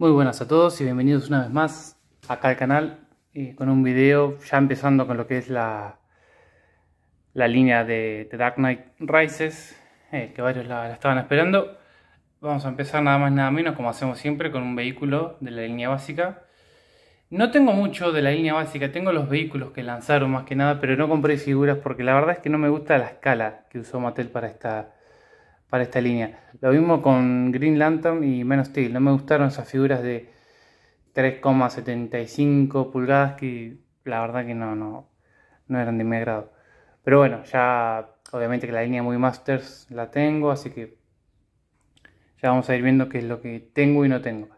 Muy buenas a todos y bienvenidos una vez más acá al canal eh, con un video ya empezando con lo que es la, la línea de, Dark Knight Rises eh, que varios la, estaban esperando. Vamos a empezar nada más nada menos como hacemos siempre con un vehículo de la línea básica. No tengo mucho de la línea básica, tengo los vehículos que lanzaron más que nada, pero no compré figuras porque la verdad es que no me gusta la escala que usó Mattel para esta, para esta línea. Lo mismo con Green Lantern y Man of Steel. No me gustaron esas figuras de 3,75 pulgadas que la verdad que no, no, no eran de mi agrado. Pero bueno, ya obviamente que la línea Muy Masters la tengo, así que ya vamos a ir viendo qué es lo que tengo y no tengo.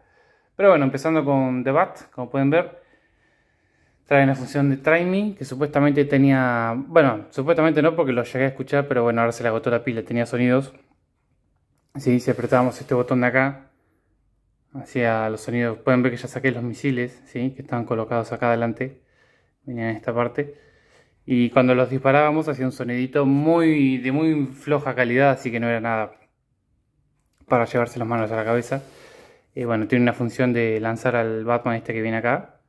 Pero bueno, empezando con The Bat, como pueden ver, trae una función de Try Me, que supuestamente tenía, bueno, supuestamente no porque lo llegué a escuchar, pero bueno, ahora se le agotó la pila, tenía sonidos si apretábamos este botón de acá, hacía los sonidos. Pueden ver que ya saqué los misiles, ¿sí? que estaban colocados acá adelante. Venían en esta parte. Y cuando los disparábamos hacía un sonidito muy de muy floja calidad, así que no era nada para llevarse las manos a la cabeza. Y bueno, tiene una función de lanzar al Batman este que viene acá.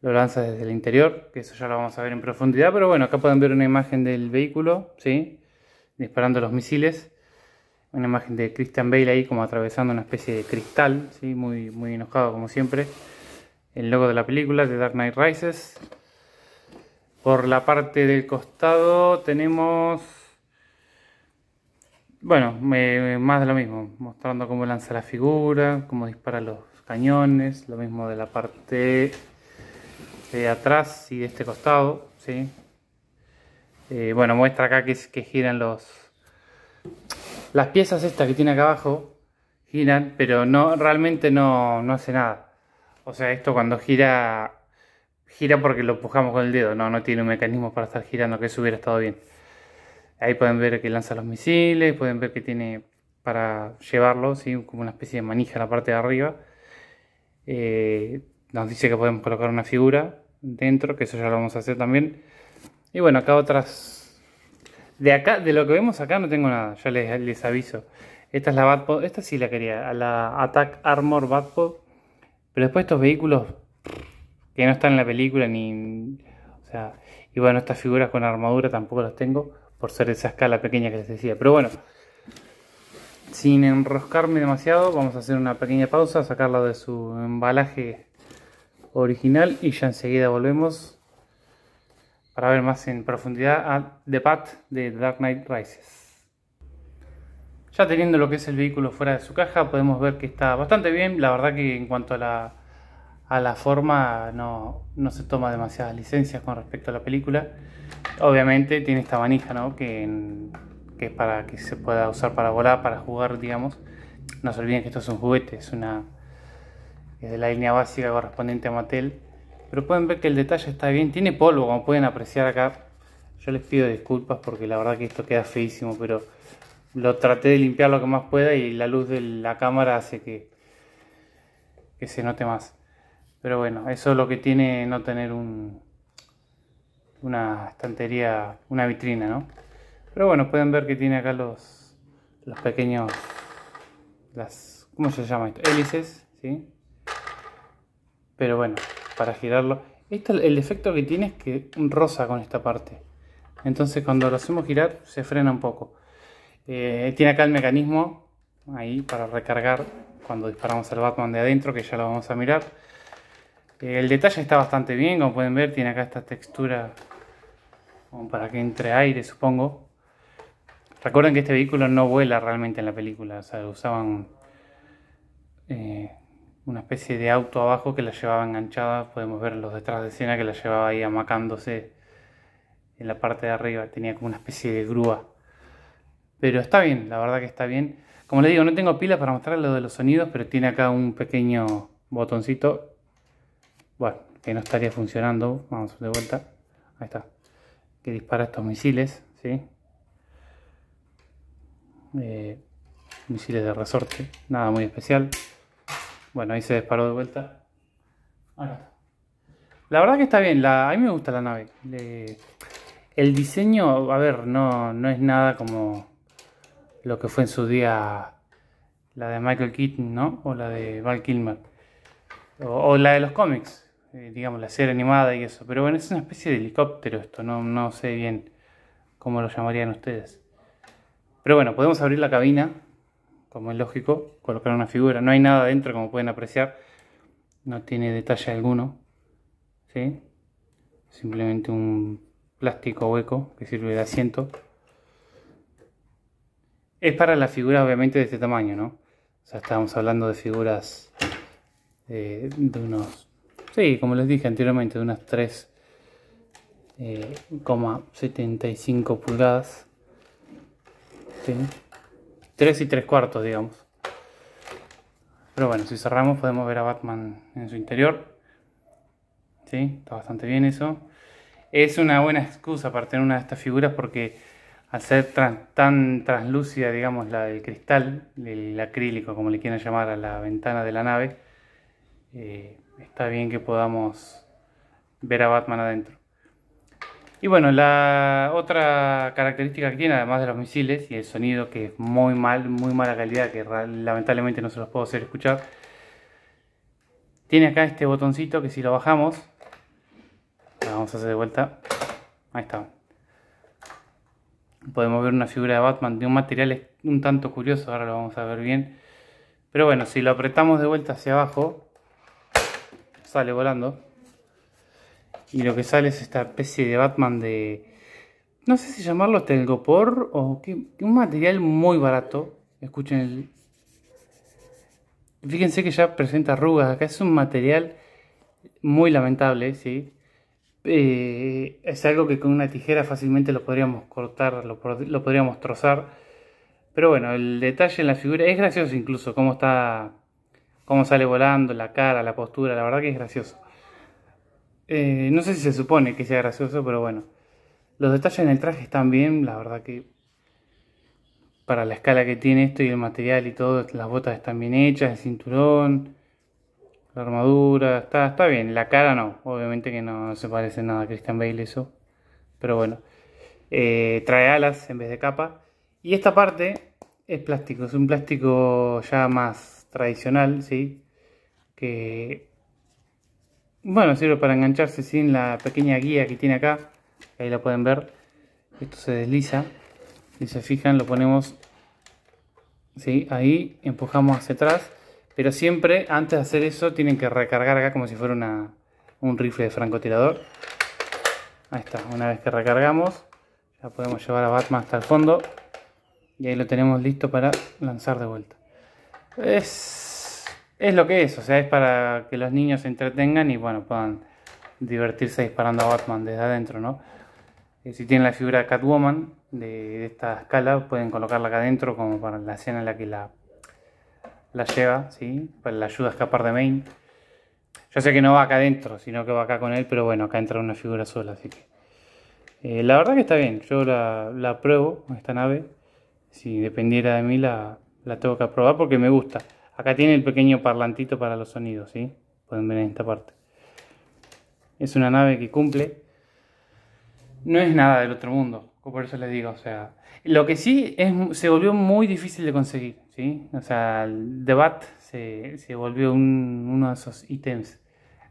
Lo lanza desde el interior, que eso ya lo vamos a ver en profundidad. Pero bueno, acá pueden ver una imagen del vehículo, ¿sí? disparando los misiles una imagen de Christian Bale ahí como atravesando una especie de cristal, ¿sí? muy, muy enojado como siempre. El logo de la película, de Dark Knight Rises. Por la parte del costado tenemos, bueno, más de lo mismo, mostrando cómo lanza la figura, cómo dispara los cañones, lo mismo de la parte de atrás y de este costado, ¿sí? Eh, bueno, muestra acá que, que giran los, las piezas estas que tiene acá abajo giran, pero no realmente no, no hace nada. O sea, esto cuando gira, gira porque lo empujamos con el dedo, no, no tiene un mecanismo para estar girando, que eso hubiera estado bien. Ahí pueden ver que lanza los misiles, pueden ver que tiene para llevarlo, ¿sí? como una especie de manija en la parte de arriba. Eh, nos dice que podemos colocar una figura dentro, que eso ya lo vamos a hacer también. Y bueno, acá otras de acá, de lo que vemos acá no tengo nada, ya les, aviso. Esta es la Batpod, esta sí la quería, la Attack Armor Batpod. Pero después estos vehículos que no están en la película ni... O sea, y bueno, estas figuras con armadura tampoco las tengo por ser esa escala pequeña que les decía. Pero bueno, sin enroscarme demasiado, vamos a hacer una pequeña pausa, sacarla de su embalaje original y ya enseguida volvemos para ver más en profundidad a The Path de Dark Knight Rises. Ya teniendo lo que es el vehículo fuera de su caja, podemos ver que está bastante bien. La verdad que en cuanto a la, a la forma no, no, se toma demasiadas licencias con respecto a la película. Obviamente tiene esta manija ¿no? que, que es para que se pueda usar para volar, para jugar, digamos. No se olviden que esto es un juguete, es una es de la línea básica correspondiente a Mattel pero pueden ver que el detalle está bien. Tiene polvo, como pueden apreciar acá. Yo les pido disculpas porque la verdad que esto queda feísimo, pero lo traté de limpiar lo que más pueda y la luz de la cámara hace que, que se note más. Pero bueno, eso es lo que tiene no tener un, una estantería, una vitrina, ¿no? Pero bueno, pueden ver que tiene acá los, los pequeños, las, ¿cómo se llama esto? Hélices, ¿sí? Pero bueno, para girarlo. El efecto que tiene es que rosa con esta parte. Entonces cuando lo hacemos girar se frena un poco. Eh, tiene acá el mecanismo ahí para recargar cuando disparamos al Batman de adentro, que ya lo vamos a mirar. Eh, el detalle está bastante bien, como pueden ver, tiene acá esta textura como para que entre aire, supongo. Recuerden que este vehículo no vuela realmente en la película, o sea, usaban eh, una especie de auto abajo que la llevaba enganchada. Podemos ver los detrás de escena que la llevaba ahí amacándose en la parte de arriba. Tenía como una especie de grúa. Pero está bien, la verdad que está bien. Como les digo, no tengo pilas para mostrarles lo de los sonidos, pero tiene acá un pequeño botoncito. Bueno, que no estaría funcionando. Vamos de vuelta. Ahí está. Que dispara estos misiles, ¿sí? Eh, misiles de resorte, nada muy especial. Bueno, ahí se disparó de vuelta. La verdad que está bien, la, a mí me gusta la nave. el diseño, a ver, no, no es nada como lo que fue en su día la de Michael Keaton, ¿no? O la de Val Kilmer. O, la de los cómics, eh, digamos, la serie animada y eso. Pero bueno, es una especie de helicóptero esto, no, no sé bien cómo lo llamarían ustedes. Pero bueno, podemos abrir la cabina, como es lógico, colocar una figura. No hay nada dentro, como pueden apreciar. No tiene detalle alguno. ¿Sí? Simplemente un plástico hueco que sirve de asiento. Es para las figuras obviamente de este tamaño, ¿no? O sea, estábamos hablando de figuras de unos... Sí, como les dije anteriormente, de unas 3,75 eh, pulgadas. ¿Sí? 3 y 3 cuartos, digamos. Pero bueno, si cerramos podemos ver a Batman en su interior. ¿Sí? Está bastante bien eso. Es una buena excusa para tener una de estas figuras porque al ser tan translúcida, digamos, la del cristal, el acrílico, como le quieran llamar a la ventana de la nave, eh, está bien que podamos ver a Batman adentro. Y bueno, la otra característica que tiene, además de los misiles y el sonido, que es muy mal, muy mala calidad, que lamentablemente no se los puedo hacer escuchar, tiene acá este botoncito que si lo bajamos, vamos a hacer de vuelta, ahí está, podemos ver una figura de Batman de un material un tanto curioso, ahora lo vamos a ver bien. Pero bueno, si lo apretamos de vuelta hacia abajo, sale volando. Y lo que sale es esta especie de Batman de... No sé si llamarlo telgopor o que, un material muy barato. Escuchen el... Fíjense que ya presenta arrugas. Acá es un material muy lamentable, ¿sí? Eh, es algo que con una tijera fácilmente lo podríamos cortar, lo, podríamos trozar. Pero bueno, el detalle en la figura es gracioso incluso, cómo está, cómo sale volando, la cara, la postura, la verdad que es gracioso. Eh, no sé si se supone que sea gracioso, pero bueno. Los detalles en el traje están bien, la verdad que para la escala que tiene esto y el material y todo, las botas están bien hechas, el cinturón, la armadura, está, está bien. La cara no, obviamente que no, se parece nada a Christian Bale eso. Pero bueno. Eh, trae alas en vez de capa. Y esta parte es plástico, es un plástico ya más tradicional, ¿sí? Que, bueno, sirve para engancharse sin la pequeña guía que tiene acá. Ahí la pueden ver. Esto se desliza. Si se fijan, lo ponemos, ¿sí? Ahí empujamos hacia atrás pero siempre, antes de hacer eso, tienen que recargar acá como si fuera un rifle de francotirador. Ahí está, una vez que recargamos, ya podemos llevar a Batman hasta el fondo. Y ahí lo tenemos listo para lanzar de vuelta. Es, es lo que es, o sea, es para que los niños se entretengan y bueno, puedan divertirse disparando a Batman desde adentro, ¿no? Eh, si tienen la figura de Catwoman de, esta escala, pueden colocarla acá adentro como para la escena en la que la lleva, ¿sí? Pues la ayuda a escapar de Main. Yo sé que no va acá adentro, sino que va acá con él, pero bueno, acá entra una figura sola, así que... Eh, la verdad que está bien, yo la, la pruebo, esta nave. Si dependiera de mí, la, la tengo que aprobar porque me gusta. Acá tiene el pequeño parlantito para los sonidos, ¿sí? Pueden ver en esta parte. Es una nave que cumple. No es nada del otro mundo, por eso les digo, o sea... Lo que sí es, se volvió muy difícil de conseguir. O sea, el Debat se, se volvió uno de esos ítems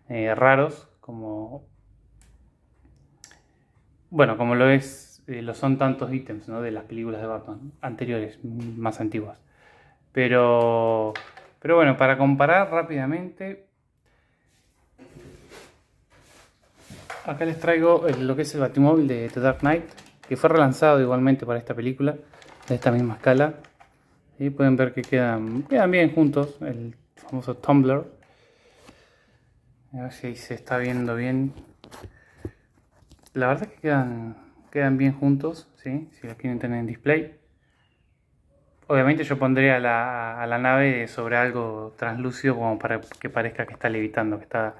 eh, raros, como... Bueno, como lo es, eh, lo son tantos ítems ¿no? de las películas de Batman anteriores, más antiguas. Pero, pero bueno, para comparar rápidamente, acá les traigo lo que es el Batimóvil de The Dark Knight, que fue relanzado igualmente para esta película, de esta misma escala. Y pueden ver que quedan, quedan bien juntos, el famoso Tumblr. A ver si se está viendo bien. La verdad es que quedan, quedan bien juntos, ¿sí? si los quieren tener en display. Obviamente yo pondría la, a la nave sobre algo translúcido como para que parezca que está levitando, que está,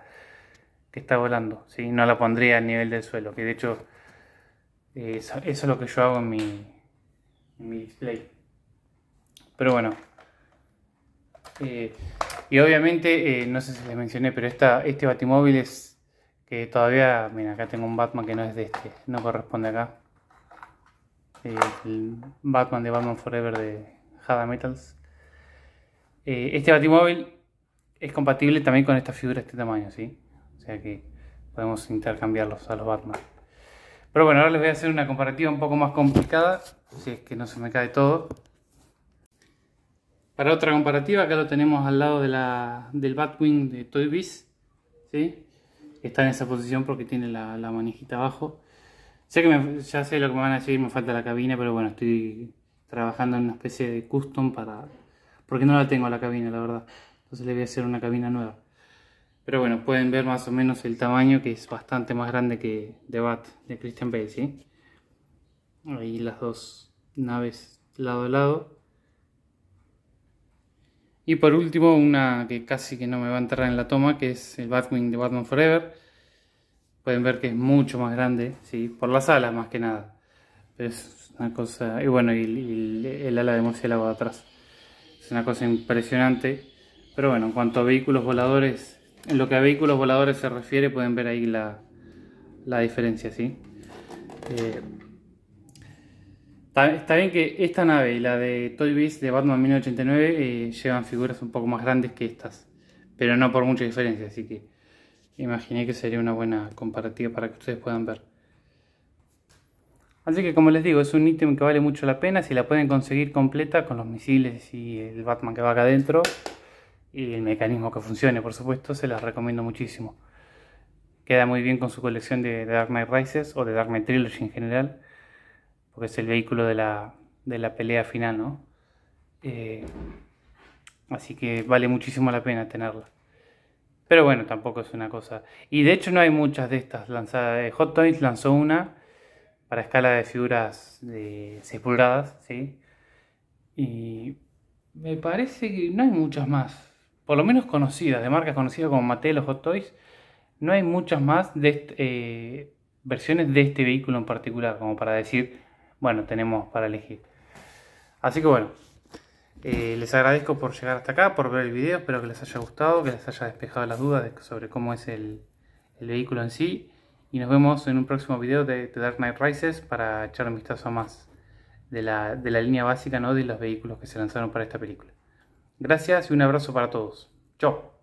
que está volando. No la pondría a nivel del suelo, que de hecho eso, es lo que yo hago en mi, display. Pero bueno. Eh, y obviamente, eh, no sé si les mencioné, pero esta, este batimóvil es que todavía, mira, acá tengo un Batman que no es de este, no corresponde acá. Eh, el Batman de Batman Forever de Hada Metals. este batimóvil es compatible también con esta figura de este tamaño, ¿sí? O sea que podemos intercambiarlos a los Batman. Pero bueno, ahora les voy a hacer una comparativa un poco más complicada, si es que no se me cae todo. Para otra comparativa, acá lo tenemos al lado de la, del Batwing de Toy Biz, ¿sí? Está en esa posición porque tiene la, la manijita abajo. Sé que ya sé lo que me van a decir, me falta la cabina, pero bueno, estoy trabajando en una especie de custom para... Porque no la tengo la cabina, la verdad. Entonces le voy a hacer una cabina nueva. Pero bueno, pueden ver más o menos el tamaño que es bastante más grande que The Bat de Christian Bale, ¿sí? Ahí las dos naves lado a lado. Y por último, una que casi que no me va a entrar en la toma, que es el Batwing de Batman Forever. Pueden ver que es mucho más grande, ¿sí? Por las alas más que nada. Pero es una cosa... Y bueno, y, el ala de murciélago de atrás. Es una cosa impresionante. Pero bueno, en cuanto a vehículos voladores, en lo que a vehículos voladores se refiere, pueden ver ahí la, diferencia, ¿sí? Eh, está, bien que esta nave y la de Toy Biz de Batman 1989 eh, llevan figuras un poco más grandes que estas, pero no por mucha diferencia, así que imaginé que sería una buena comparativa para que ustedes puedan ver. Así que como les digo, es un ítem que vale mucho la pena, si la pueden conseguir completa con los misiles y el Batman que va acá adentro, y el mecanismo que funcione, por supuesto, se las recomiendo muchísimo. Queda muy bien con su colección de, Dark Knight Rises o de Dark Knight Trilogy en general, porque es el vehículo de la, pelea final, ¿no? Eh, así que vale muchísimo la pena tenerla. Pero bueno, tampoco es una cosa. Y de hecho no hay muchas de estas lanzadas. Eh, Hot Toys lanzó una para escala de figuras de 6 pulgadas, ¿sí? Y me parece que no hay muchas más por lo menos conocidas, de marcas conocidas como Mattel o Hot Toys, no hay muchas más eh, versiones de este vehículo en particular, como para decir, bueno, tenemos para elegir. Así que bueno, eh, les agradezco por llegar hasta acá, por ver el video, espero que les haya gustado, que les haya despejado las dudas sobre cómo es el, vehículo en sí. Y nos vemos en un próximo video de, Dark Knight Rises para echar un vistazo más de la, de la línea básica ¿no? de los vehículos que se lanzaron para esta película. Gracias y un abrazo para todos. Chao.